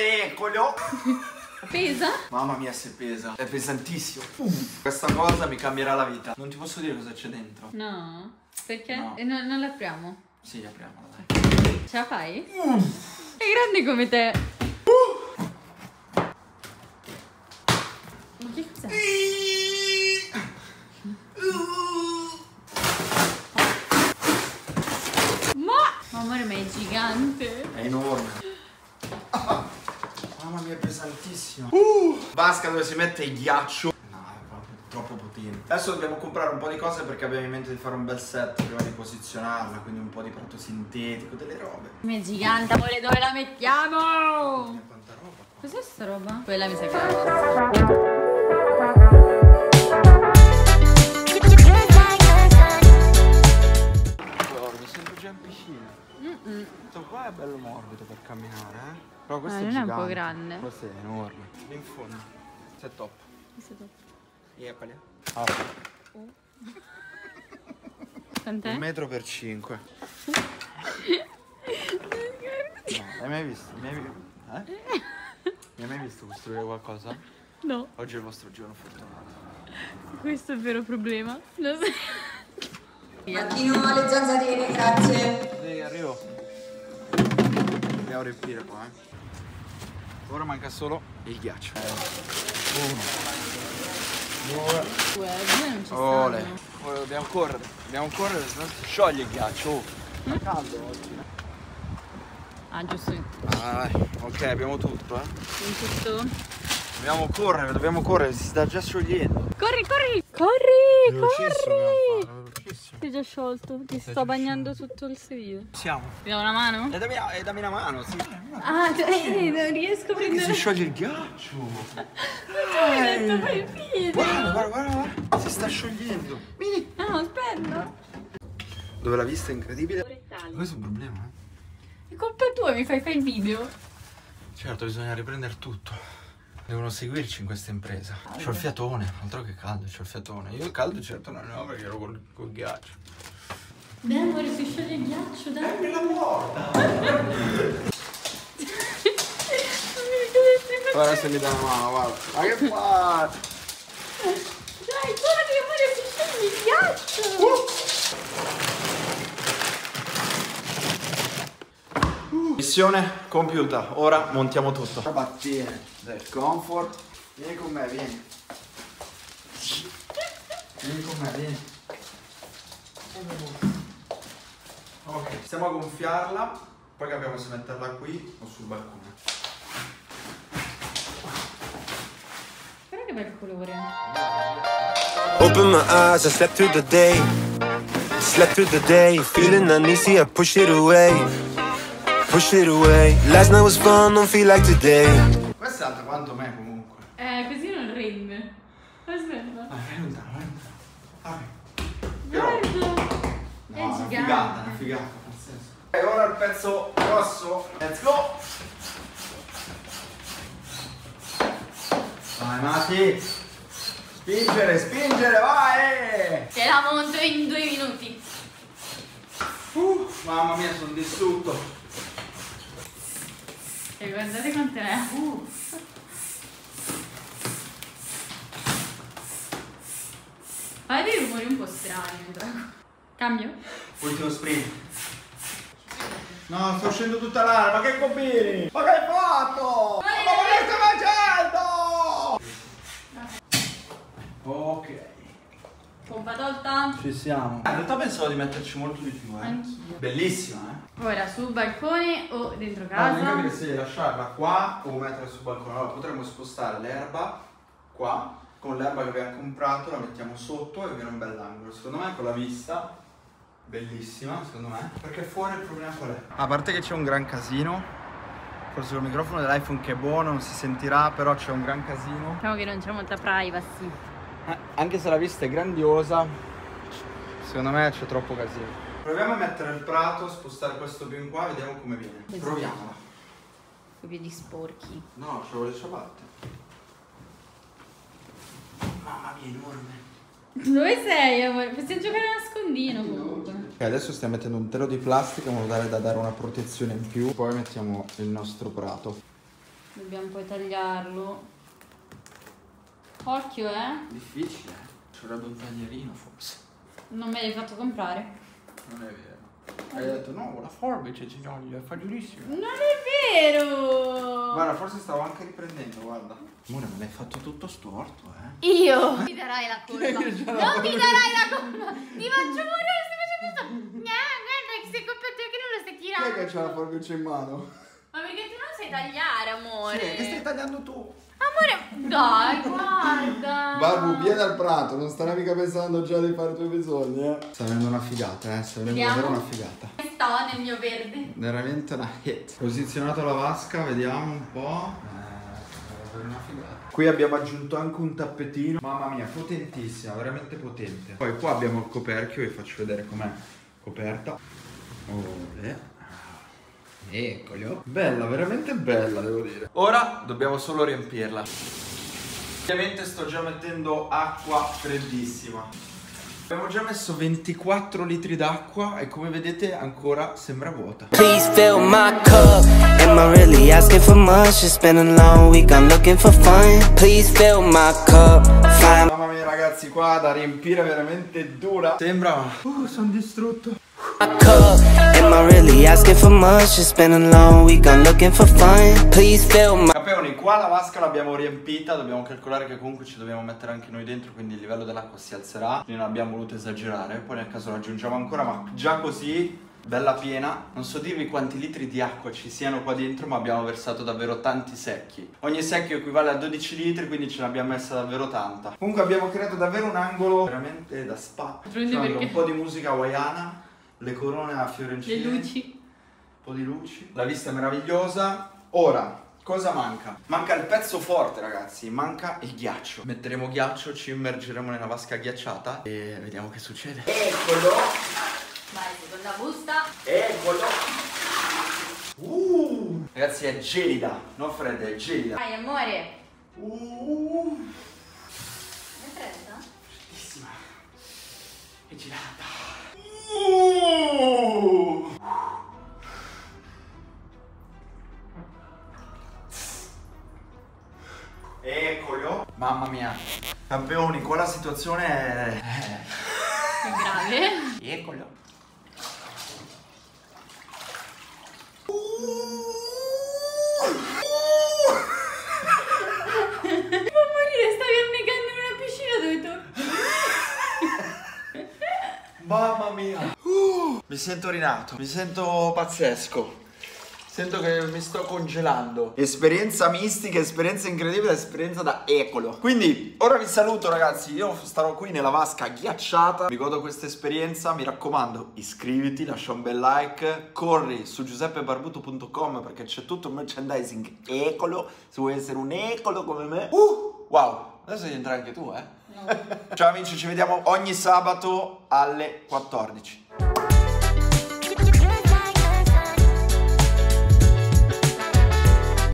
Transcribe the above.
Eccolo! Pesa? Mamma mia se pesa, è pesantissimo. Uff, questa cosa mi cambierà la vita. Non ti posso dire cosa c'è dentro. No. Perché? No. E non, non l'apriamo. Sì, apriamola, dai. Ce la fai? È grande come te. Ma che cos'è? Ma! Ma amore, ma è gigante. È enorme. Ah, Mamma mia, è pesantissimo. Uh, vasca dove si mette il ghiaccio. No, è proprio troppo potente. Adesso dobbiamo comprare un po' di cose perché abbiamo in mente di fare un bel set prima di posizionarla. Quindi un po' di prato sintetico, delle robe. È gigante, amore, dove la mettiamo? Quanta roba. Cos'è sta roba? Quella mi sa che è la cosa. Mi sento già in piscina. Questo qua è bello morbido per camminare, eh? Però questo Ah, è non è un po' gigante. grande? Questo è enorme. Lì in fondo. Questo è top. Questo è top. Eccoli. Ah, Quant'è? un metro per cinque. No, hai mai visto? Mi hai, eh? Mi hai mai visto costruire qualcosa? No, Oggi è il vostro giorno fortunato. questo è il vero problema. Lo so. Martino alle zanzarine, grazie. Ehi, arrivo. Dobbiamo riempire qua, eh. Ora manca solo il ghiaccio. Uno. Due. Due, due non ci Ole. Ora dobbiamo correre. Dobbiamo correre, se no scioglie il ghiaccio. Oh. Fa caldo oggi. eh. Ah, giusto. In Ah, ok, abbiamo tutto, eh. tutto. Dobbiamo correre, dobbiamo correre, si sta già sciogliendo. Corri, corri! Corri, corri! fare, velocissimo. Si è già sciolto, ti sto bagnando tutto il sedile. Siamo. Ti do una mano? E dammi, e dammi una mano, sì. Ah, eh, non riesco a Che si prendere. scioglie il ghiaccio. Hai detto fai il video. Guarda, guarda, guarda, guarda. Si sta sciogliendo. Vieni. No, aspetta. Dove la vista è incredibile. Questo è un problema, eh. È colpa tua, mi fai fare il video. Certo, bisogna riprendere tutto. Devono seguirci in questa impresa. C'ho il fiatone, altro che caldo, c'ho il fiatone. Io il caldo certo non ne ho perché ero col, col ghiaccio. Dai, amore, si scioglie il ghiaccio, dai. Apri la porta! Guarda se mi dà una mano, guarda. Ma che fa? Dai, corri, amore, si scioglie il ghiaccio. Missione compiuta, ora montiamo tutto. Ciabattine del comfort. Vieni con me, vieni. Vieni con me, vieni. Ok, stiamo a gonfiarla, poi capiamo se metterla qui o sul balcone. Guarda che bel colore. Open my eyes, I slept through the day. Slept through the day, feeling uneasy, I push it away. Push it away. Last night was fun, don't feel like today. Questa è alta quanto me comunque. Eh, così non rende. Aspetta. Vai, vai lontano, vai lontano. Guarda. No, È una gigante. figata, una figata, pazzesco. E ora il pezzo grosso. Let's go! Vai Mati! Spingere, spingere, vai! Te la monto in due minuti. Uh, mamma mia, sono distrutto. E guardate quanto è. Uh. Fai dei rumori un po' strani, Drago. Cambio? Ultimo sprint. No, sto uscendo tutta l'aria, ma che combini? Ma che hai fatto? Ma che stai facendo? Ok. Pompa tolta. Ci siamo. In realtà pensavo di metterci molto di più, eh. Anch'io. Bellissima, eh. Ora sul balcone o dentro Ah, casa. capire se lasciarla qua o metterla sul balcone. Allora potremmo spostare l'erba qua, con l'erba che abbiamo comprato la mettiamo sotto e viene un bell'angolo. Secondo me con la vista, bellissima, secondo me. Perché fuori il problema qual è? A parte che c'è un gran casino, forse il microfono dell'iPhone che è buono, non si sentirà, però c'è un gran casino. Diciamo che non c'è molta privacy. Eh, anche se la vista è grandiosa, secondo me c'è troppo casino. Proviamo a mettere il prato, spostare questo più in qua, vediamo come viene. Proviamola. Con i piedi sporchi. No, c'avevo le ciabatte. Mamma mia, enorme. Dove sei, amore? Possiamo giocare a nascondino comunque. Ok, adesso stiamo mettendo un telo di plastica in modo tale da dare una protezione in più. Poi mettiamo il nostro prato. Dobbiamo poi tagliarlo. Occhio, eh. Difficile, eh. Ci vorrebbe un taglierino forse. Non me l'hai fatto comprare. Non è vero. Hai detto no, la forbice sono, è facilissimo. Non è vero! Guarda, forse stavo anche riprendendo, guarda. Amore, me l'hai fatto tutto storto, eh. Io! Mi darai la colpa. Chi è che non mi darai la colpa! Ti faccio morire, stai facendo sto. No, guarda che sei colpa tua che non lo stai tirando. c'ha la forbice in mano? Ma perché tu non sai tagliare, amore? Sì, che stai tagliando tu? Amore, dai, guarda. Barbu, vieni al prato, non starai mica pensando già di fare i tuoi bisogni, eh. Sta venendo una figata, eh. Sta venendo davvero una figata. Sto nel mio verde. Veramente una hit. Posizionato la vasca, vediamo un po'. Eh, una figata. Qui abbiamo aggiunto anche un tappetino. Mamma mia, potentissima, veramente potente. Poi qua abbiamo il coperchio, vi faccio vedere com'è coperta. Ole. Eccolo. Bella, veramente bella, devo dire. Ora dobbiamo solo riempirla. Ovviamente sto già mettendo acqua freddissima. Abbiamo già messo 24 litri d'acqua e come vedete ancora sembra vuota. Please fill my cup. Am I really asking for much? It's been a long week, I'm looking for fun. Please fill my cup. Mamma mia ragazzi, qua da riempire veramente dura. Sembra... Uh, sono distrutto. My cup. Am I really asking for much? It's been a long week, I'm looking for fun. Please fill my Capeoni, qua la vasca l'abbiamo riempita, dobbiamo calcolare che comunque ci dobbiamo mettere anche noi dentro, quindi il livello dell'acqua si alzerà. Quindi non abbiamo voluto esagerare, poi nel caso lo aggiungiamo ancora, ma già così, bella piena. Non so dirvi quanti litri di acqua ci siano qua dentro, ma abbiamo versato davvero tanti secchi. Ogni secchio equivale a 12 litri, quindi ce ne abbiamo messa davvero tanta. Comunque abbiamo creato davvero un angolo veramente da spa. Perché- un po' di musica hawaiana, le corone a Le fiorencine luci. un po' di luci. La vista è meravigliosa. Ora, cosa manca? Manca il pezzo forte, ragazzi. Manca il ghiaccio. Metteremo ghiaccio, ci immergeremo nella vasca ghiacciata e vediamo che succede. Eccolo! Vai, seconda busta. Eccolo! Uh! Ragazzi, è gelida, non fredda, è gelida. Vai, amore. Uh! È fredda? Freddissima. È gelata. Eccolo. Mamma mia. Campioni, qua la situazione è... È grave. Eccolo. Fa morire, stavi annegando in una piscina dove tu... Mamma mia. Uh, mi sento rinato, mi sento pazzesco. Sento che mi sto congelando. Esperienza mistica, esperienza incredibile, esperienza da ecolo. Quindi, ora vi saluto ragazzi. Io starò qui nella vasca ghiacciata. Mi godo questa esperienza. Mi raccomando, iscriviti, lascia un bel like. Corri su giuseppebarbuto.com perché c'è tutto il merchandising ecolo. Se vuoi essere un ecolo come me. Uh, wow. Adesso devi entrare anche tu, eh. Ciao amici, ci vediamo ogni sabato alle 14.